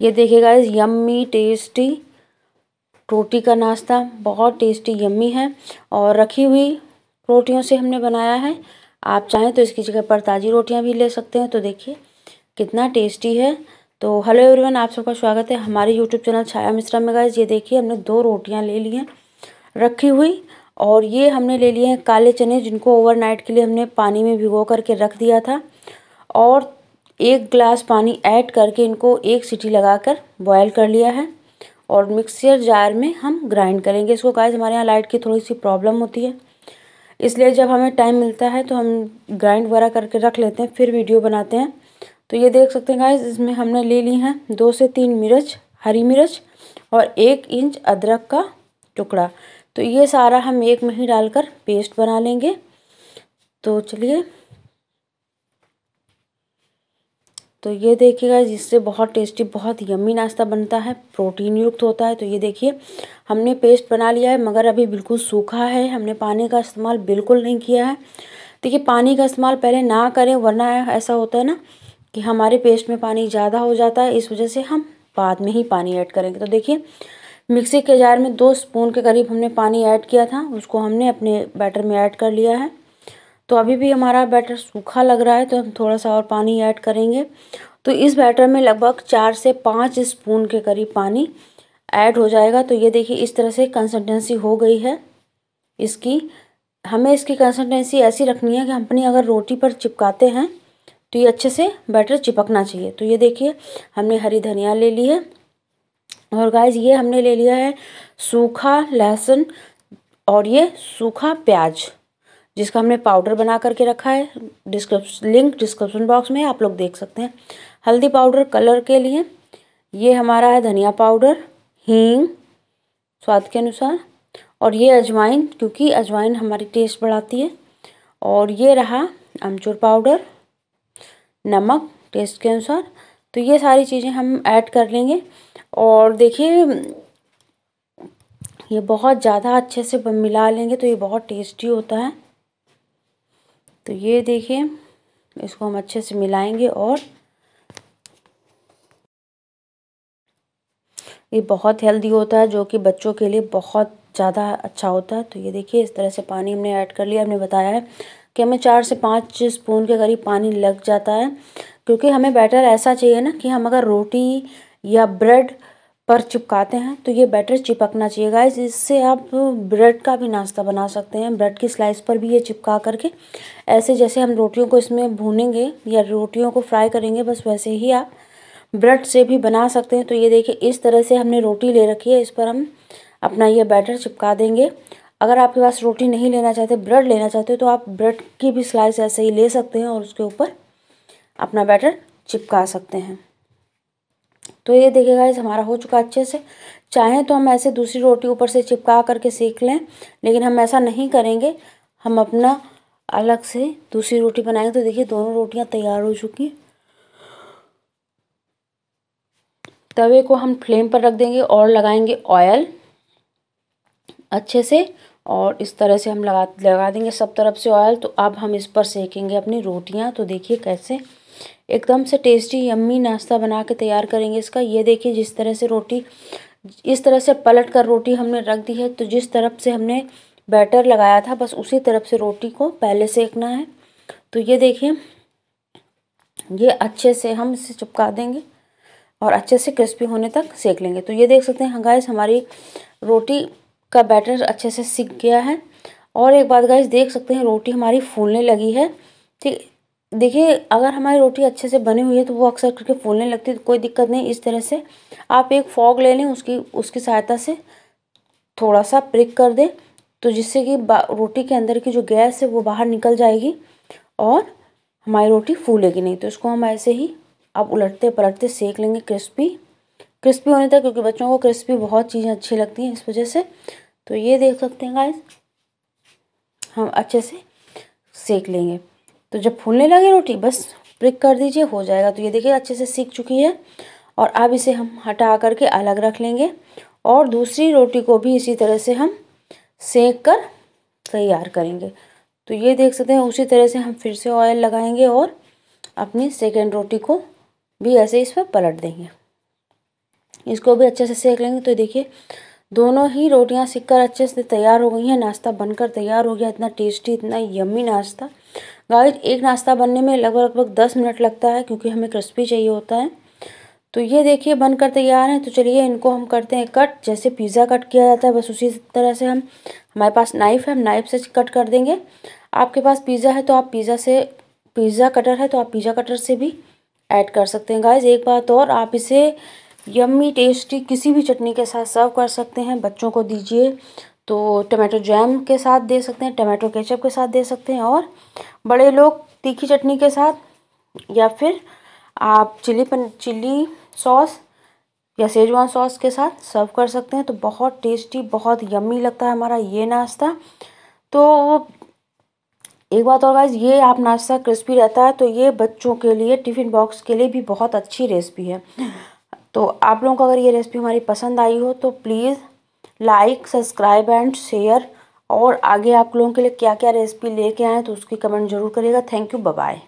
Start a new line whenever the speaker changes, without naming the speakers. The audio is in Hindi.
ये देखिएगा यम्मी टेस्टी रोटी का नाश्ता, बहुत टेस्टी यम्मी है। और रखी हुई रोटियों से हमने बनाया है। आप चाहें तो इसकी जगह पर ताज़ी रोटियाँ भी ले सकते हैं। तो देखिए, कितना टेस्टी है। तो हेलो एवरीवन आप सबका स्वागत है हमारे यूट्यूब चैनल छाया मिश्रा में। गाइज़ ये देखिए, हमने दो रोटियाँ ले ली हैं, रखी हुई। और ये हमने ले लिए हैं काले चने, जिनको ओवरनाइट के लिए हमने पानी में भिगो करके रख दिया था। और एक ग्लास पानी ऐड करके इनको एक सीटी लगाकर बॉयल कर लिया है और मिक्सर जार में हम ग्राइंड करेंगे। इसको गाइस हमारे यहाँ लाइट की थोड़ी सी प्रॉब्लम होती है। इसलिए जब हमें टाइम मिलता है तो हम ग्राइंड वगैरह करके रख लेते हैं, फिर वीडियो बनाते हैं। तो ये देख सकते हैं गाइस इसमें हमने ले ली हैं दो से तीन मिर्च, हरी मिर्च और एक इंच अदरक का टुकड़ा। तो ये सारा हम एक में ही डालकर पेस्ट बना लेंगे। तो चलिए तो ये देखिएगा, जिससे बहुत टेस्टी बहुत यम्मी नाश्ता बनता है प्रोटीन युक्त होता है। तो ये देखिए, हमने पेस्ट बना लिया है, मगर अभी बिल्कुल सूखा है। हमने पानी का इस्तेमाल बिल्कुल नहीं किया है। देखिए, पानी का इस्तेमाल पहले ना करें, वरना ऐसा होता है ना कि हमारे पेस्ट में पानी ज़्यादा हो जाता है। इस वजह से हम बाद में ही पानी ऐड करेंगे। तो देखिए, मिक्सी के जार में दो स्पून के करीब हमने पानी ऐड किया था, उसको हमने अपने बैटर में ऐड कर लिया है। तो अभी भी हमारा बैटर सूखा लग रहा है तो हम थोड़ा सा और पानी ऐड करेंगे। तो इस बैटर में लगभग चार से पाँच स्पून के करीब पानी ऐड हो जाएगा। तो ये देखिए, इस तरह से कंसिस्टेंसी हो गई है इसकी। हमें इसकी कंसिस्टेंसी ऐसी रखनी है कि हम अपनी अगर रोटी पर चिपकाते हैं तो ये अच्छे से बैटर चिपकना चाहिए। तो ये देखिए, हमने हरी धनिया ले ली है। और गाइज़ ये हमने ले लिया है सूखा लहसुन और ये सूखा प्याज। जिसका हमने पाउडर बना करके रखा है। डिस्क्रिप्शन लिंक डिस्क्रिप्शन बॉक्स में आप लोग देख सकते हैं। हल्दी पाउडर कलर के लिए ये हमारा है धनिया पाउडर, हींग, स्वाद के अनुसार। और ये अजवाइन, क्योंकि अजवाइन हमारी टेस्ट बढ़ाती है। और ये रहा अमचूर पाउडर, नमक टेस्ट के अनुसार। तो ये सारी चीज़ें हम ऐड कर लेंगे। और देखिए, ये बहुत ज़्यादा अच्छे से मिला लेंगे तो ये बहुत टेस्टी होता है। तो ये देखिए, इसको हम अच्छे से मिलाएँगे और ये बहुत हेल्दी होता है, जो कि बच्चों के लिए बहुत ज़्यादा अच्छा होता है। तो ये देखिए, इस तरह से पानी हमने ऐड कर लिया, हमने बताया है कि हमें चार से पाँच स्पून के करीब पानी लग जाता है। क्योंकि हमें बैटर ऐसा चाहिए ना कि हम अगर रोटी या ब्रेड पर चिपकाते हैं तो ये बैटर चिपकना चाहिए गाइस इससे आप ब्रेड का भी नाश्ता बना सकते हैं। ब्रेड की स्लाइस पर भी ये चिपका करके, ऐसे जैसे हम रोटियों को इसमें भूनेंगे या रोटियों को फ्राई करेंगे, बस वैसे ही आप ब्रेड से भी बना सकते हैं। तो ये देखिए, इस तरह से हमने रोटी ले रखी है। इस पर हम अपना ये बैटर चिपका देंगे। अगर आपके पास रोटी नहीं लेना चाहते ब्रेड लेना चाहते हो तो आप ब्रेड की भी स्लाइस ऐसे ही ले सकते हैं और उसके ऊपर अपना बैटर चिपका सकते हैं। तो ये देखिएगा इस हमारा हो चुका अच्छे से। चाहें तो हम ऐसे दूसरी रोटी ऊपर से चिपका करके सेक लें, लेकिन हम ऐसा नहीं करेंगे। हम अपना अलग से दूसरी रोटी बनाएँगे। तो देखिए, दोनों रोटियाँ तैयार हो चुकी तवे को हम फ्लेम पर रख देंगे और लगाएँगे ऑयल अच्छे से और इस तरह से हम लगा लगा देंगे सब तरफ़ से ऑयल तो अब हम इस पर सेकेंगे अपनी रोटियाँ। तो देखिए कैसे एकदम से टेस्टी यम्मी नाश्ता बना के तैयार करेंगे इसका। ये देखिए जिस तरह से रोटी, इस तरह से पलट कर रोटी हमने रख दी है तो जिस तरफ़ से हमने बैटर लगाया था, बस उसी तरफ़ से रोटी को पहले सेकना है। तो ये देखिए, ये अच्छे से हम इसे चिपका देंगे और अच्छे से क्रिस्पी होने तक सेक लेंगे। तो ये देख सकते हैं गाइस हमारी रोटी का बैटर अच्छे से सीख गया है। और एक बात गाइस देख सकते हैं, रोटी हमारी फूलने लगी है। ठीक, देखिए, अगर हमारी रोटी अच्छे से बनी हुई है तो वो अक्सर करके फूलने लगती है तो कोई दिक्कत नहीं इस तरह से। आप एक फॉग ले लें, उसकी उसकी सहायता से थोड़ा सा प्रिक कर दें तो जिससे कि रोटी के अंदर की जो गैस है, वो बाहर निकल जाएगी और हमारी रोटी फूलेगी नहीं। तो इसको हम ऐसे ही आप उलटते पलटते सेक लेंगे क्रिस्पी क्रिस्पी होने तक, क्योंकि बच्चों को क्रिस्पी बहुत चीज़ें अच्छी लगती हैं, इस वजह से। तो ये देख सकते हैं गाइस हम अच्छे से सेक लेंगे। तो जब फूलने लगे रोटी, बस प्रिक कर दीजिए, हो जाएगा। तो ये देखिए, अच्छे से सीख चुकी है। और अब इसे हम हटा करके अलग रख लेंगे। और दूसरी रोटी को भी इसी तरह से हम सेक कर तैयार करेंगे। तो ये देख सकते हैं, उसी तरह से हम फिर से ऑयल लगाएँगे और अपनी सेकेंड रोटी को भी ऐसे इस पर पलट देंगे। इसको भी अच्छे से सेक लेंगे। तो देखिए दोनों ही रोटियाँ सिककर अच्छे से तैयार हो गई हैं, नाश्ता बनकर तैयार हो गया, इतना टेस्टी इतना यम्मी नाश्ता। गाइस एक नाश्ता बनने में लगभग लगभग दस मिनट लगता है क्योंकि हमें क्रिस्पी चाहिए होता है। तो ये देखिए, बनकर तैयार हैं तो चलिए इनको हम करते हैं कट जैसे पिज़्ज़ा कट किया जाता है, बस उसी तरह से हम, हमारे पास नाइफ़ है, हम नाइफ़ से कट कर देंगे। आपके पास पिज़्ज़ा है तो आप पिज़्ज़ा से पिज़्ज़ा कटर है तो आप पिज़्ज़ा कटर से भी ऐड कर सकते हैं। गाइज़ एक बात और, आप इसे यम्मी टेस्टी किसी भी चटनी के साथ सर्व कर सकते हैं। बच्चों को दीजिए तो टमाटो जैम के साथ दे सकते हैं टमाटो केचप के साथ दे सकते हैं और बड़े लोग तीखी चटनी के साथ या फिर आप चिली पन चिली सॉस या सेजवान सॉस के साथ सर्व कर सकते हैं। तो बहुत टेस्टी बहुत यम्मी लगता है हमारा ये नाश्ता। तो एक बात और गाइज़ ये आप नाश्ता क्रिस्पी रहता है तो ये बच्चों के लिए टिफ़िन बॉक्स के लिए भी बहुत अच्छी रेसिपी है। तो आप लोगों को अगर ये रेसिपी हमारी पसंद आई हो तो please like subscribe and share और आगे आप लोगों के लिए क्या क्या रेसिपी लेके आएँ तो उसकी कमेंट ज़रूर करिएगा। Thank you bye